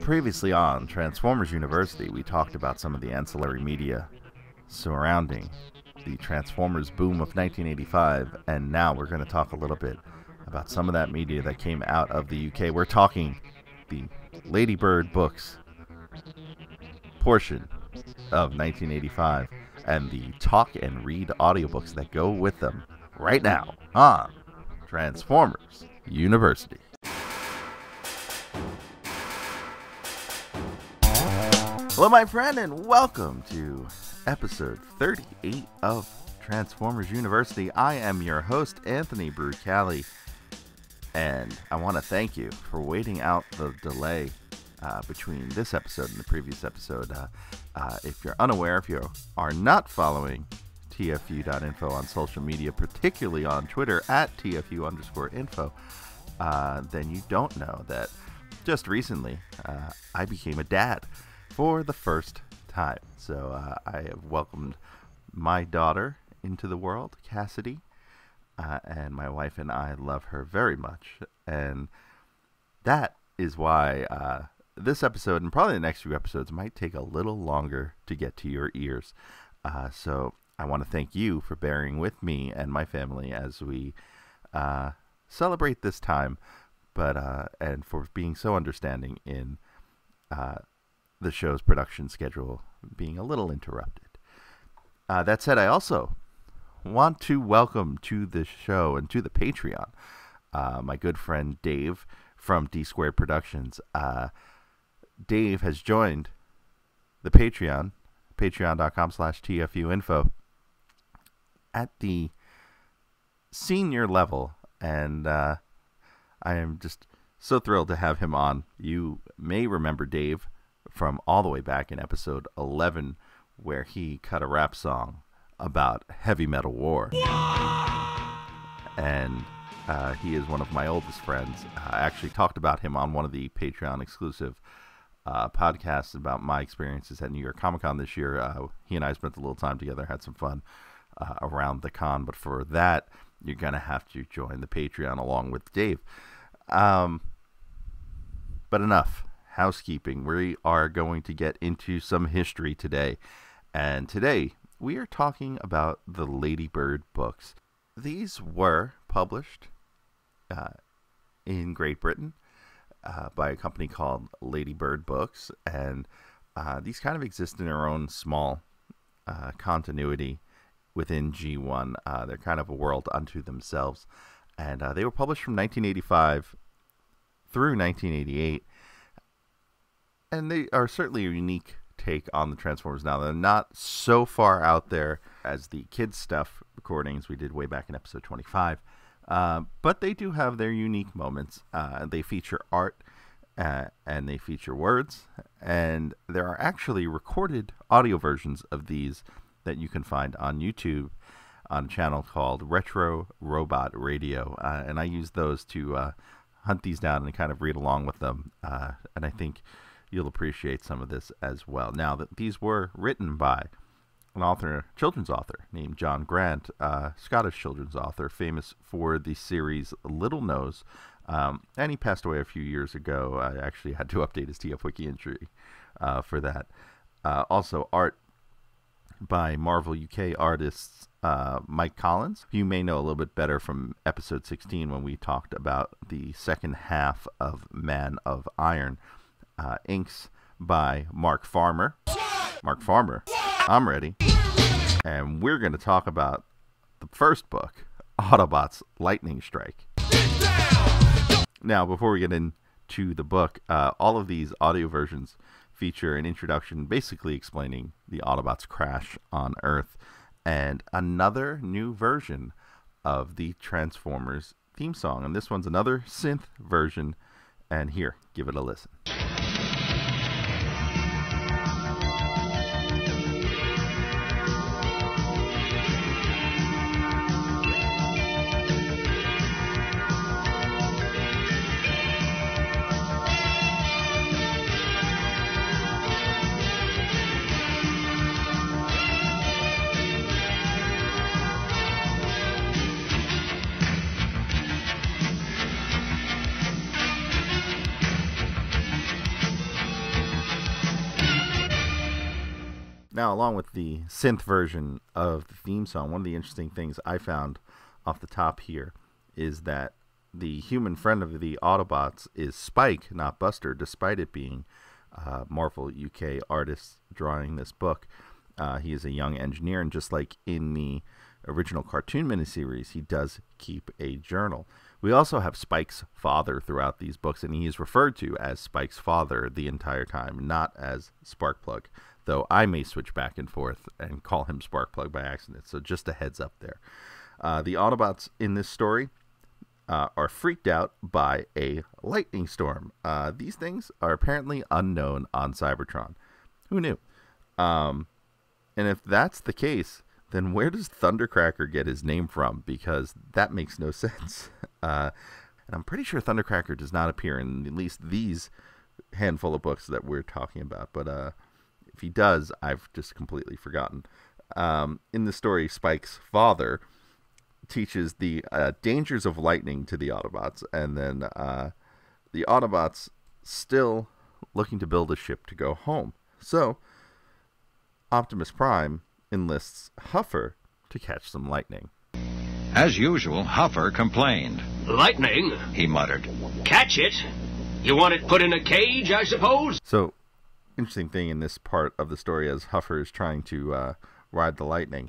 Previously on Transformers University, we talked about some of the ancillary media surrounding the Transformers boom of 1985, and now we're going to talk a little bit about some of that media that came out of the UK. We're talking the Ladybird books portion of 1985 and the talk and read audiobooks that go with them right now on Transformers University. Hello, my friend, and welcome to episode 38 of Transformers University. I am your host, Anthony Brucali, and I want to thank you for waiting out the delay uh, between this episode and the previous episode. Uh, uh, if you're unaware, if you are not following TFU.info on social media, particularly on Twitter at TFU underscore info, uh, then you don't know that just recently uh, I became a dad for the first time. So uh, I have welcomed my daughter into the world, Cassidy, uh, and my wife and I love her very much. And that is why uh, this episode and probably the next few episodes might take a little longer to get to your ears. Uh, so I want to thank you for bearing with me and my family as we uh, celebrate this time, but uh, and for being so understanding in the show's production schedule being a little interrupted. Uh, that said, I also want to welcome to the show and to the Patreon uh, my good friend Dave from D Squared Productions. Uh, Dave has joined the Patreon, patreon.com slash TFU info, at the senior level. And uh, I am just so thrilled to have him on. You may remember Dave from all the way back in episode 11, where he cut a rap song about heavy metal war. And uh, he is one of my oldest friends. I actually talked about him on one of the Patreon exclusive uh, podcasts about my experiences at New York Comic Con this year. Uh, he and I spent a little time together, had some fun uh, around the con. But for that, you're going to have to join the Patreon along with Dave. Um, but enough housekeeping. We are going to get into some history today. And today we are talking about the Ladybird books. These were published uh, in Great Britain uh, by a company called Ladybird Books. And uh, these kind of exist in their own small uh, continuity within G1. Uh, they're kind of a world unto themselves. And uh, they were published from 1985 through 1988 and they are certainly a unique take on the Transformers now. They're not so far out there as the kids stuff recordings we did way back in episode 25. Uh, but they do have their unique moments. Uh, they feature art uh, and they feature words. And there are actually recorded audio versions of these that you can find on YouTube on a channel called Retro Robot Radio. Uh, and I use those to uh, hunt these down and kind of read along with them. Uh, and I think you'll appreciate some of this as well. Now, that these were written by an author, children's author named John Grant, uh, Scottish children's author, famous for the series Littlenose. Um, and he passed away a few years ago. I actually had to update his TF Wiki entry uh, for that. Uh, also, art by Marvel UK artists uh, Mike Collins, you may know a little bit better from episode 16 when we talked about the second half of Man of Iron uh, inks by Mark Farmer. Mark Farmer, I'm ready. And we're going to talk about the first book, Autobots Lightning Strike. Now, before we get into the book, uh, all of these audio versions feature an introduction basically explaining the Autobots' crash on Earth and another new version of the Transformers theme song. And this one's another synth version. And here, give it a listen. Now, along with the synth version of the theme song, one of the interesting things I found off the top here is that the human friend of the Autobots is Spike, not Buster, despite it being uh, Marvel UK artists drawing this book. Uh, he is a young engineer, and just like in the original cartoon miniseries, he does keep a journal. We also have Spike's father throughout these books, and he is referred to as Spike's father the entire time, not as Sparkplug, though I may switch back and forth and call him Sparkplug by accident. So just a heads up there. Uh, the Autobots in this story uh, are freaked out by a lightning storm. Uh, these things are apparently unknown on Cybertron. Who knew? Um, and if that's the case, then where does Thundercracker get his name from? Because that makes no sense. Uh, and I'm pretty sure Thundercracker does not appear in at least these handful of books that we're talking about. But uh, if he does, I've just completely forgotten. Um, in the story, Spike's father teaches the uh, dangers of lightning to the Autobots, and then uh, the Autobots still looking to build a ship to go home. So Optimus Prime enlists Huffer to catch some lightning. As usual, Huffer complained. Lightning? He muttered. Catch it? You want it put in a cage, I suppose? So, interesting thing in this part of the story as Huffer is trying to uh, ride the lightning,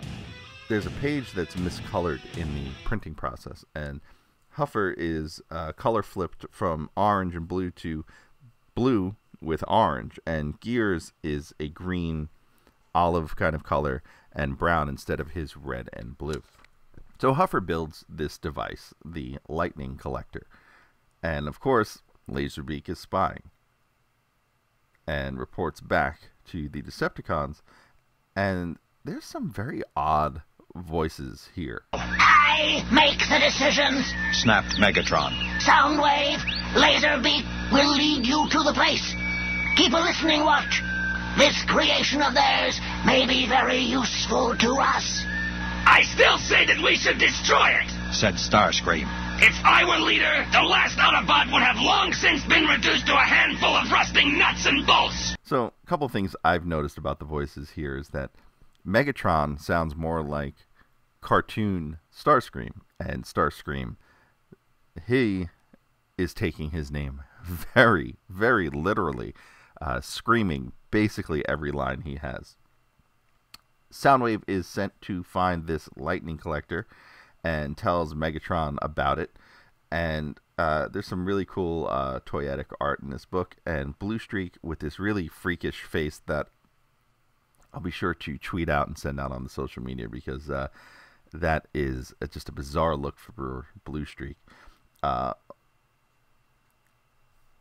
there's a page that's miscolored in the printing process, and Huffer is uh, color flipped from orange and blue to blue with orange, and Gears is a green olive kind of color and brown instead of his red and blue. So Huffer builds this device, the Lightning Collector. And of course, Laserbeak is spying and reports back to the Decepticons. And there's some very odd voices here. I make the decisions. Snapped Megatron. Soundwave, Laserbeak will lead you to the place. Keep a listening watch. This creation of theirs may be very useful to us. I still say that we should destroy it. Said Starscream. If I were leader, the last Autobot would have long since been reduced to a handful of rusting nuts and bolts. So, a couple things I've noticed about the voices here is that Megatron sounds more like cartoon Starscream, and Starscream, he is taking his name very, very literally, uh, screaming basically every line he has. Soundwave is sent to find this lightning collector and tells Megatron about it. And uh, there's some really cool uh, toyetic art in this book. And Bluestreak with this really freakish face that I'll be sure to tweet out and send out on the social media because uh, that is just a bizarre look for Bluestreak. Uh,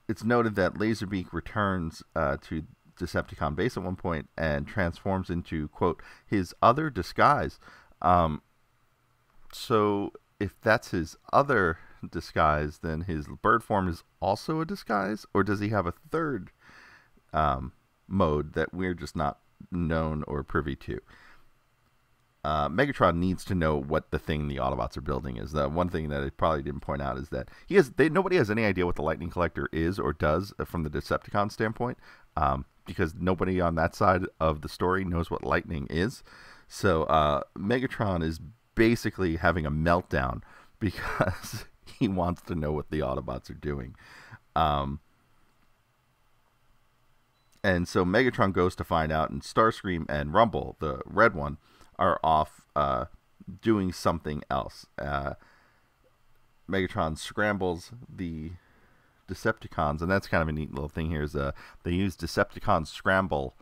it's noted that Laserbeak returns uh, to Decepticon base at one point and transforms into quote his other disguise. Um, so if that's his other disguise, then his bird form is also a disguise, or does he have a third um, mode that we're just not known or privy to? Uh, Megatron needs to know what the thing the Autobots are building is. The one thing that I probably didn't point out is that he has they nobody has any idea what the Lightning Collector is or does from the Decepticon standpoint, um, because nobody on that side of the story knows what lightning is. So uh, Megatron is basically having a meltdown because he wants to know what the Autobots are doing. Um, and so Megatron goes to find out, and Starscream and Rumble, the red one, are off uh, doing something else. Uh, Megatron scrambles the Decepticons, and that's kind of a neat little thing here. Is uh, they use Decepticon scramble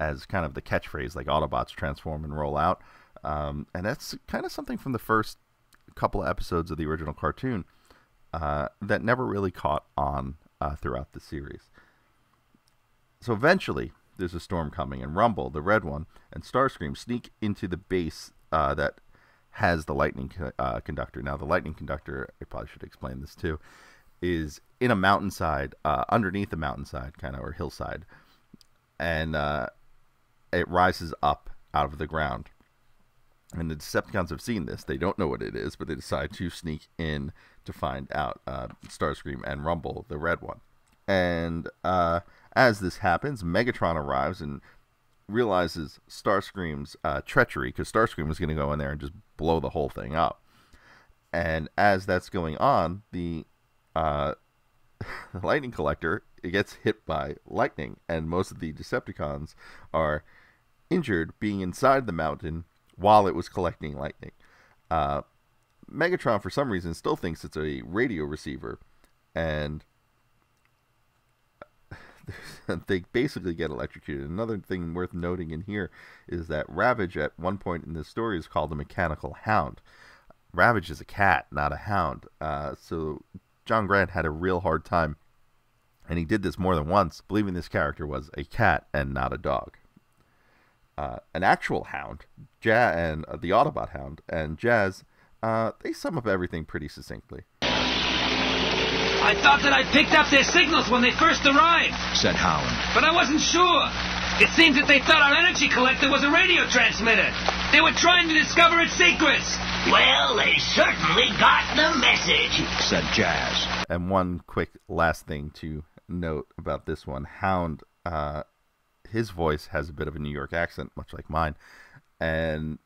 as kind of the catchphrase, like Autobots transform and roll out, um, and that's kind of something from the first couple of episodes of the original cartoon uh, that never really caught on uh, throughout the series. So eventually, there's a storm coming, and Rumble, the red one, and Starscream sneak into the base uh, that has the lightning uh, conductor. Now, the lightning conductor, I probably should explain this too, is in a mountainside, uh, underneath a mountainside, kind of, or hillside, and uh, it rises up out of the ground. And the Decepticons have seen this. They don't know what it is, but they decide to sneak in to find out. Uh, Starscream and Rumble, the red one. And uh, as this happens, Megatron arrives and realizes Starscream's uh, treachery because Starscream was going to go in there and just blow the whole thing up. And as that's going on, the uh, lightning collector it gets hit by lightning, and most of the Decepticons are injured being inside the mountain while it was collecting lightning. Uh, Megatron, for some reason, still thinks it's a radio receiver, and they basically get electrocuted. Another thing worth noting in here is that Ravage, at one point in this story, is called a mechanical hound. Ravage is a cat, not a hound. Uh, so John Grant had a real hard time, and he did this more than once, believing this character was a cat and not a dog. Uh, an actual hound, Jazz and uh, the Autobot hound, and Jazz, uh, they sum up everything pretty succinctly. I thought that I picked up their signals when they first arrived, said Hound. but I wasn't sure. It seems that they thought our energy collector was a radio transmitter. They were trying to discover its secrets. Well, they certainly got the message. said Jazz. And one quick last thing to note about this one Hound, uh, his voice has a bit of a New York accent, much like mine. And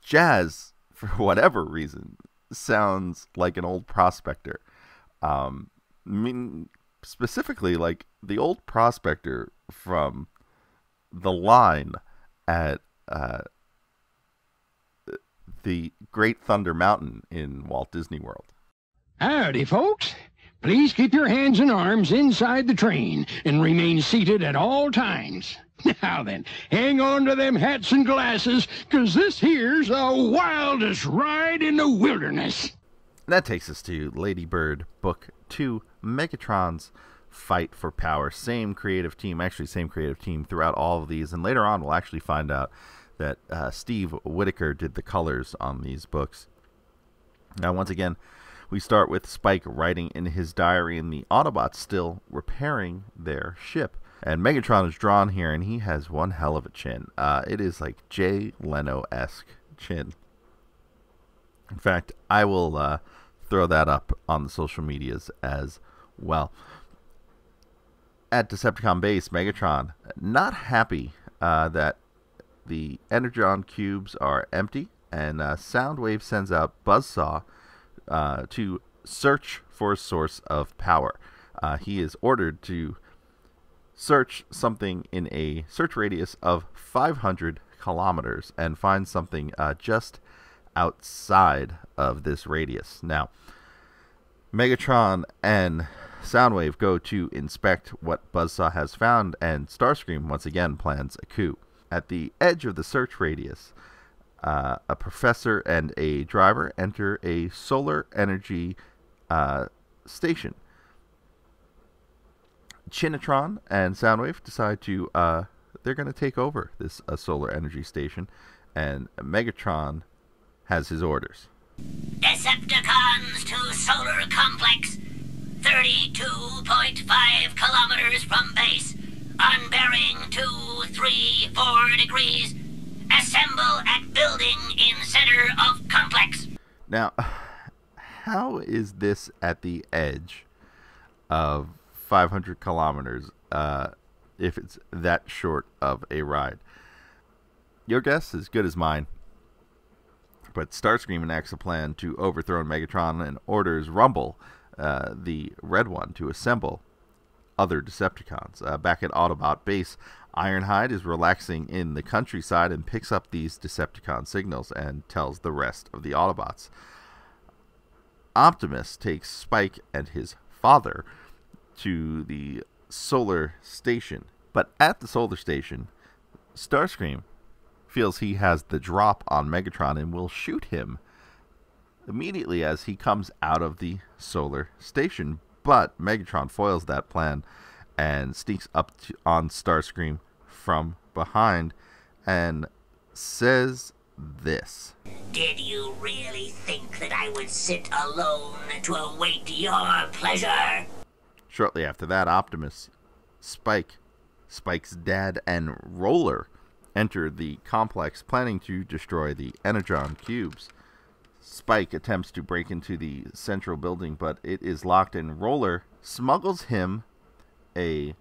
Jazz, for whatever reason, sounds like an old prospector. Um, I mean, specifically, like the old prospector from the line at uh, the Great Thunder Mountain in Walt Disney World. Howdy, folks. Please keep your hands and arms inside the train and remain seated at all times. Now then, hang on to them hats and glasses, 'cause this here's the wildest ride in the wilderness. That takes us to Ladybird Book 2 Megatron's Fight for Power. Same creative team, actually, same creative team throughout all of these. And later on, we'll actually find out that uh, Steve Whitaker did the colors on these books. Now, once again, we start with Spike writing in his diary, and the Autobots still repairing their ship. And Megatron is drawn here, and he has one hell of a chin. Uh, it is like Jay Leno esque chin. In fact, I will uh, throw that up on the social medias as well. At Decepticon base, Megatron not happy uh, that the Energon cubes are empty, and uh, Soundwave sends out Buzzsaw uh, to search for a source of power. Uh, he is ordered to search something in a search radius of 500 kilometers and find something uh, just outside of this radius. Now, Megatron and Soundwave go to inspect what Buzzsaw has found, and Starscream once again plans a coup. At the edge of the search radius, uh, a professor and a driver enter a solar energy uh, station. Chinatron and Soundwave decide to uh, they're going to take over this uh, solar energy station, and Megatron has his orders. Decepticons to Solar Complex. 32.5 kilometers from base. On bearing 234 degrees. Assemble at building in center of complex. Now, how is this at the edge of 500 kilometers uh, if it's that short of a ride? Your guess is as good as mine. But Starscream enacts a plan to overthrow Megatron and orders Rumble, uh, the red one, to assemble other Decepticons. Uh, back at Autobot base, Ironhide is relaxing in the countryside and picks up these Decepticon signals and tells the rest of the Autobots. Optimus takes Spike and his father to the solar station. But at the solar station, Starscream feels he has the drop on Megatron and will shoot him immediately as he comes out of the solar station. But Megatron foils that plan and sneaks up to, on Starscream from behind and says this. Did you really think that I would sit alone to await your pleasure? Shortly after that, Optimus, Spike, Spike's dad, and Roller enter the complex planning to destroy the Energon cubes. Spike attempts to break into the central building, but it is locked, and Roller smuggles him a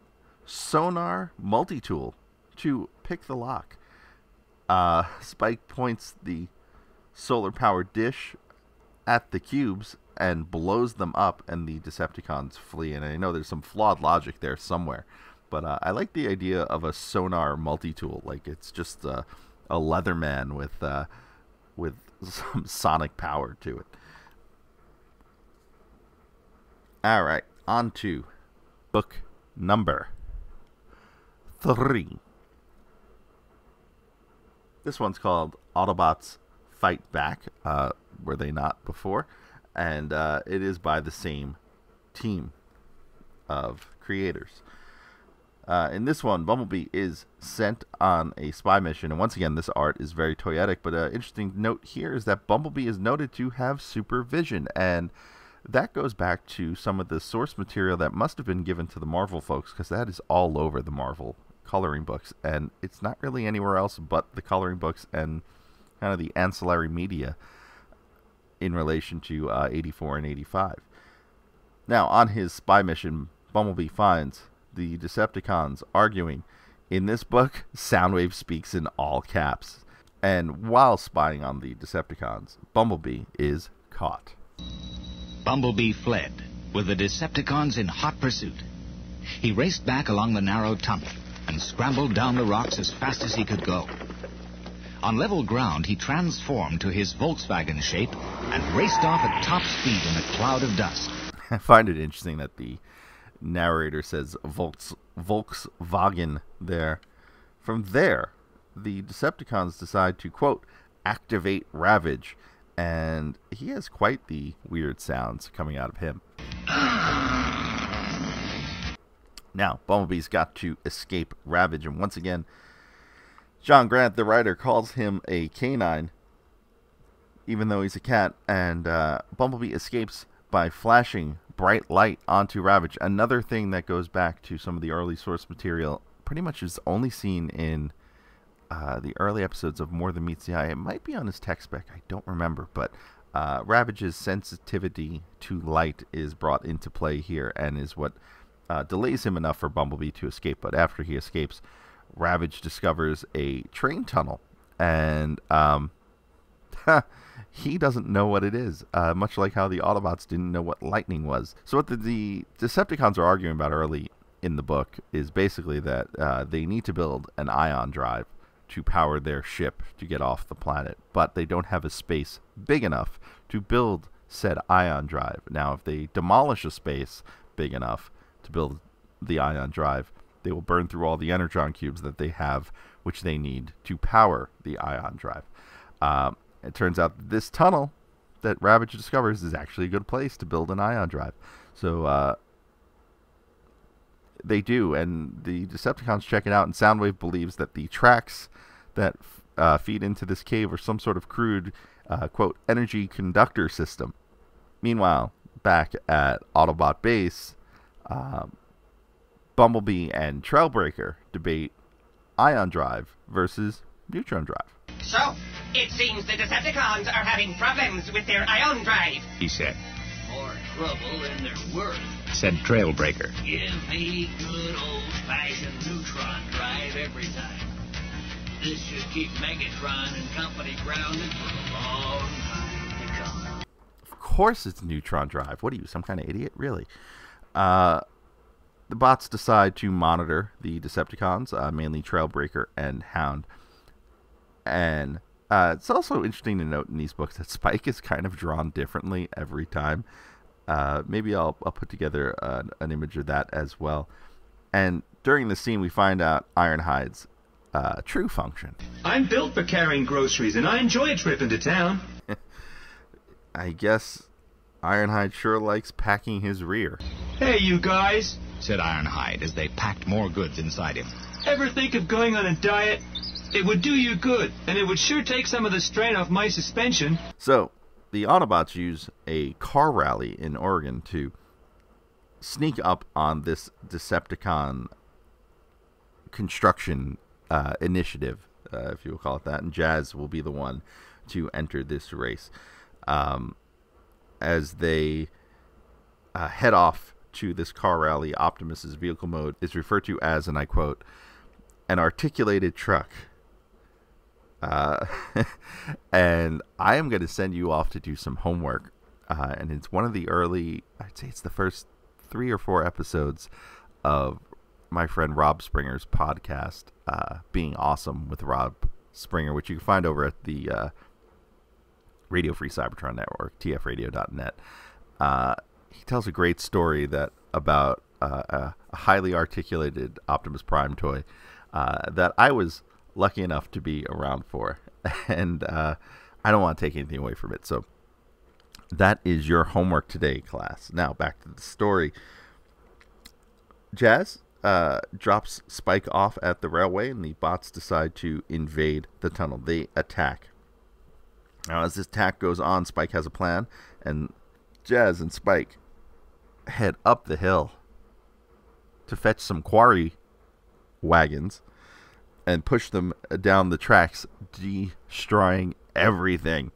sonar multi tool to pick the lock. Uh, Spike points the solar powered dish at the cubes and blows them up, and the Decepticons flee. And I know there's some flawed logic there somewhere, but uh, I like the idea of a sonar multi tool. Like it's just a, a Leatherman with uh, with some sonic power to it. All right, on to book number three. This one's called Autobots Fight Back. Uh, were they not before? And uh, it is by the same team of creators. Uh, in this one, Bumblebee is sent on a spy mission, and once again, this art is very toyetic. But an interesting note here is that Bumblebee is noted to have supervision, and that goes back to some of the source material that must have been given to the Marvel folks, because that is all over the Marvel coloring books, and it's not really anywhere else but the coloring books and kind of the ancillary media in relation to uh, 84 and 85. Now, on his spy mission, Bumblebee finds the Decepticons arguing. In this book, Soundwave speaks in all caps. And while spying on the Decepticons, Bumblebee is caught. Bumblebee fled, with the Decepticons in hot pursuit. He raced back along the narrow tunnel and scrambled down the rocks as fast as he could go. On level ground, he transformed to his Volkswagen shape and raced off at top speed in a cloud of dust. I find it interesting that the narrator says Volks, Volkswagen there. From there, the Decepticons decide to, quote, activate Ravage, and he has quite the weird sounds coming out of him. Now, Bumblebee's got to escape Ravage, and once again, John Grant, the writer, calls him a canine, even though he's a cat, and uh, Bumblebee escapes by flashing bright light onto Ravage. Another thing that goes back to some of the early source material, pretty much is only seen in uh, the early episodes of More Than Meets the Eye. It might be on his tech spec, I don't remember, but uh, Ravage's sensitivity to light is brought into play here and is what uh, delays him enough for Bumblebee to escape. But after he escapes, Ravage discovers a train tunnel, and um, he doesn't know what it is, uh, much like how the Autobots didn't know what lightning was. So, what the, the Decepticons are arguing about early in the book is basically that uh, they need to build an ion drive to power their ship to get off the planet, but they don't have a space big enough to build said ion drive. Now, if they demolish a space big enough to build the ion drive, they will burn through all the energon cubes that they have, which they need to power the ion drive. Uh, it turns out this tunnel that Ravage discovers is actually a good place to build an ion drive. So uh, they do, and the Decepticons check it out, and Soundwave believes that the tracks that uh, feed into this cave are some sort of crude, uh, quote, energy conductor system. Meanwhile, back at Autobot base, um, Bumblebee and Trailbreaker debate ion drive versus neutron drive. So, it seems the Decepticons are having problems with their ion drive. He said, More trouble than they're worth. said Trailbreaker. Give me good old-fashioned neutron drive every time. This should keep Megatron and company grounded for a long time to come. Of course it's neutron drive. What are you, some kind of idiot? Really? Uh, the bots decide to monitor the Decepticons, uh, mainly Trailbreaker and Hound. And uh, it's also interesting to note in these books that Spike is kind of drawn differently every time. Uh, maybe I'll, I'll put together uh, an image of that as well. And during the scene, we find out Ironhide's uh, true function. I'm built for carrying groceries, and I enjoy a trip into town. I guess Ironhide sure likes packing his rear. Hey, you guys. Said Ironhide as they packed more goods inside him. Ever think of going on a diet? It would do you good, and it would sure take some of the strain off my suspension. So, the Autobots use a car rally in Oregon to sneak up on this Decepticon construction uh, initiative, uh, if you will call it that. And Jazz will be the one to enter this race. Um, as they uh, head off to this car rally, Optimus's vehicle mode is referred to as, and I quote, an articulated truck. Uh, and I am going to send you off to do some homework. Uh, and it's one of the early, I'd say it's the first three or four episodes of my friend Rob Springer's podcast, uh, Being Awesome with Rob Springer, which you can find over at the uh, Radio Free Cybertron Network, tfradio.net. Uh, he tells a great story that about uh, a, highly articulated Optimus Prime toy uh, that I was lucky enough to be around for, and uh, I don't want to take anything away from it. So that is your homework today, class. Now back to the story. Jazz uh, drops Spike off at the railway, and the bots decide to invade the tunnel. They attack. Now, as this attack goes on, Spike has a plan, and Jazz and Spike head up the hill to fetch some quarry wagons and push them down the tracks, destroying everything.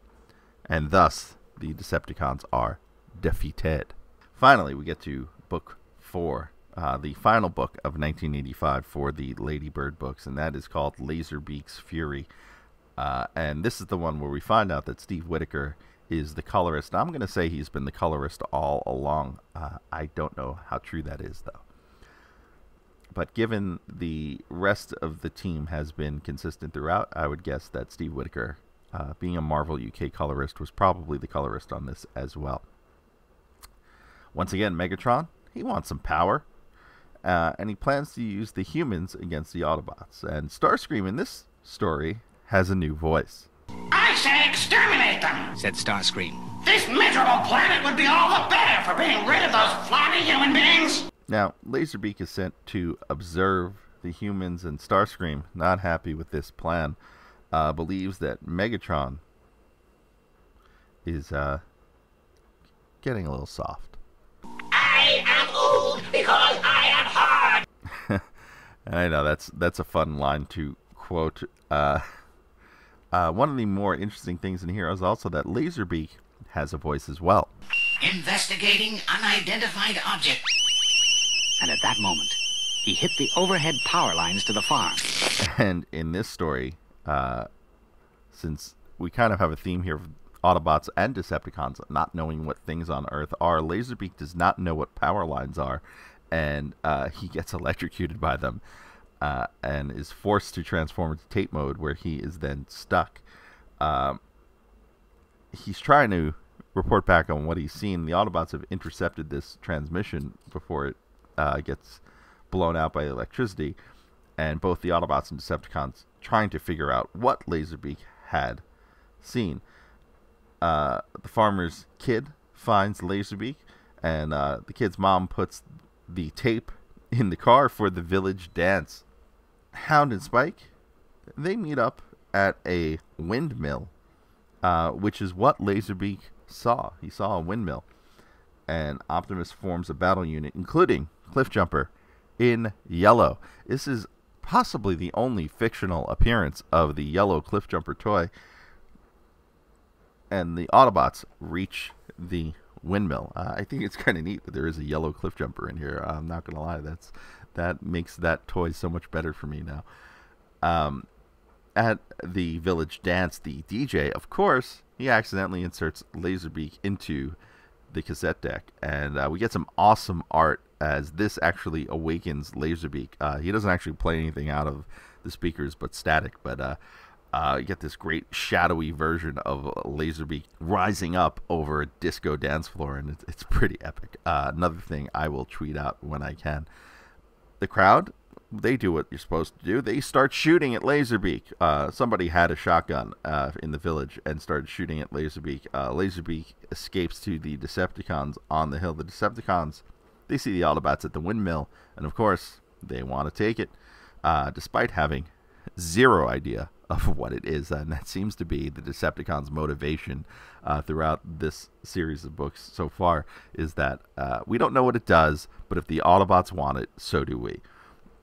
And thus, the Decepticons are defeated. Finally, we get to book four, uh, the final book of 1985 for the Ladybird books, and that is called Laserbeak's Fury. Uh, and this is the one where we find out that Steve Whitaker is the colorist. I'm going to say he's been the colorist all along. Uh, I don't know how true that is, though. But given the rest of the team has been consistent throughout, I would guess that Steve Whitaker, uh, being a Marvel UK colorist, was probably the colorist on this as well. Once again, Megatron, he wants some power. Uh, and he plans to use the humans against the Autobots. And Starscream in this story has a new voice. I say exterminate them! Said Starscream. This miserable planet would be all the better for being rid of those flabby human beings! Now, Laserbeak is sent to observe the humans, and Starscream, not happy with this plan, uh, believes that Megatron is uh, getting a little soft. I am old because I am hard! I know that's that's a fun line to quote. Uh, uh, one of the more interesting things in here is also that Laserbeak has a voice as well. Investigating unidentified object. And at that moment, he hit the overhead power lines to the farm. And in this story, uh, since we kind of have a theme here of Autobots and Decepticons not knowing what things on Earth are, Laserbeak does not know what power lines are, and uh, he gets electrocuted by them uh, and is forced to transform into tape mode, where he is then stuck. Um, he's trying to report back on what he's seen. The Autobots have intercepted this transmission before it uh, gets blown out by electricity, and both the Autobots and Decepticons trying to figure out what Laserbeak had seen. Uh, the farmer's kid finds Laserbeak, and uh, the kid's mom puts the tape in the car for the village dance. Hound and Spike, they meet up at a windmill, uh, which is what Laserbeak saw. He saw a windmill, and Optimus forms a battle unit, including Cliffjumper, in yellow. This is possibly the only fictional appearance of the yellow Cliffjumper toy. And the Autobots reach the windmill. Uh, I think it's kind of neat that there is a yellow Cliffjumper in here. I'm not gonna lie, that's that makes that toy so much better for me now. Um, at the village dance, the DJ, of course, he accidentally inserts Laserbeak into the cassette deck, and uh, we get some awesome art as this actually awakens Laserbeak. Uh, he doesn't actually play anything out of the speakers but static, but uh, uh, you get this great shadowy version of Laserbeak rising up over a disco dance floor, and it's, it's pretty epic. Uh, another thing I will tweet out when I can. The crowd, they do what you're supposed to do. They start shooting at Laserbeak. Uh, somebody had a shotgun uh, in the village and started shooting at Laserbeak. Laserbeak escapes to the Decepticons on the hill. The Decepticons, they see the Autobots at the windmill, and of course, they want to take it, uh, despite having zero idea of what it is. And that seems to be the Decepticons' motivation uh, throughout this series of books so far is that uh, we don't know what it does, but if the Autobots want it, so do we.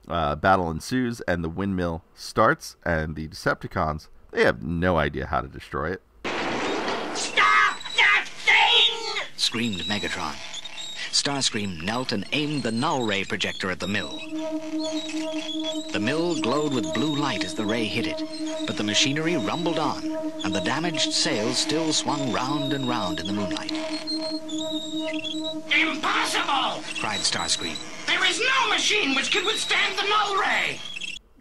Uh, battle ensues, and the windmill starts, and the Decepticons, they have no idea how to destroy it. Stop that thing! Screamed Megatron. Starscream knelt and aimed the null ray projector at the mill. The mill glowed with blue light as the ray hit it, but the machinery rumbled on, and the damaged sails still swung round and round in the moonlight. Impossible! cried Starscream. There is no machine which can withstand the null ray!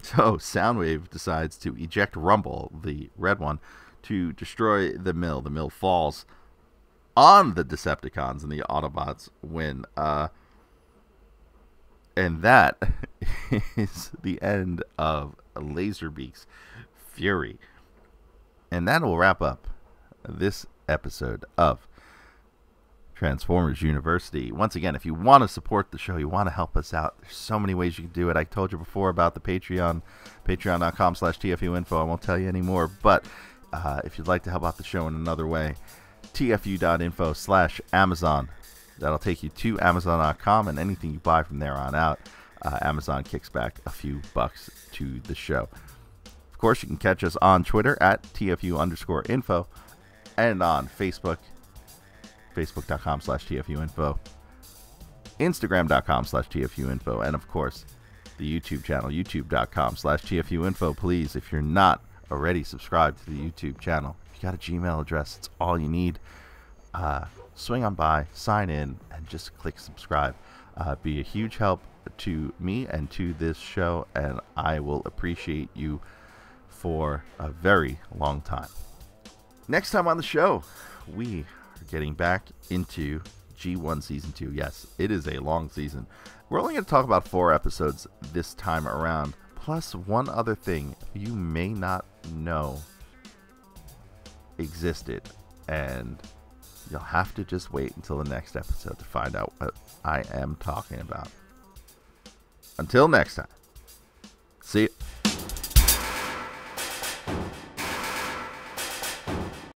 So Soundwave decides to eject Rumble, the red one, to destroy the mill. The mill falls on the Decepticons, and the Autobots win. Uh, and that is the end of Laserbeak's Fury. And that will wrap up this episode of Transformers University. Once again, if you want to support the show, you want to help us out, there's so many ways you can do it. I told you before about the Patreon, patreon.com slash TFUinfo. I won't tell you anymore, but uh, if you'd like to help out the show in another way, tfu.info slash Amazon. That'll take you to Amazon.com, and anything you buy from there on out, uh, Amazon kicks back a few bucks to the show. Of course, you can catch us on Twitter at TFU underscore info and on Facebook, facebook.com slash TFUinfo, Instagram.com slash TFUinfo, and of course, the YouTube channel, youtube.com slash TFUinfo. Please, if you're not already subscribed to the YouTube channel, if you got a Gmail address, it's all you need. Uh, swing on by, sign in, and just click subscribe. Uh, be a huge help to me and to this show, and I will appreciate you for a very long time. Next time on the show, we are getting back into G1 Season 2. Yes, it is a long season. We're only going to talk about four episodes this time around, plus one other thing you may not know existed, and you'll have to just wait until the next episode to find out what I am talking about. Until next time, see you.